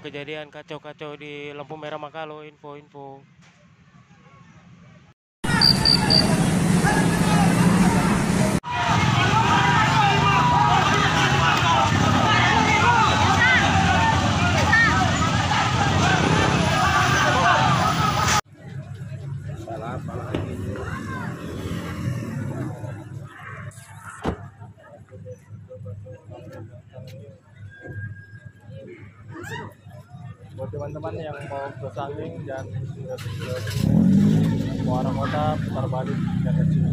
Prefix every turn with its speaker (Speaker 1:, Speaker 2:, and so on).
Speaker 1: kejadian kacau-kacau di lampu merah Makalo info-info
Speaker 2: buat teman-teman yang mau ke Sanging dan ke, ke, ke kota putar balik dan kecil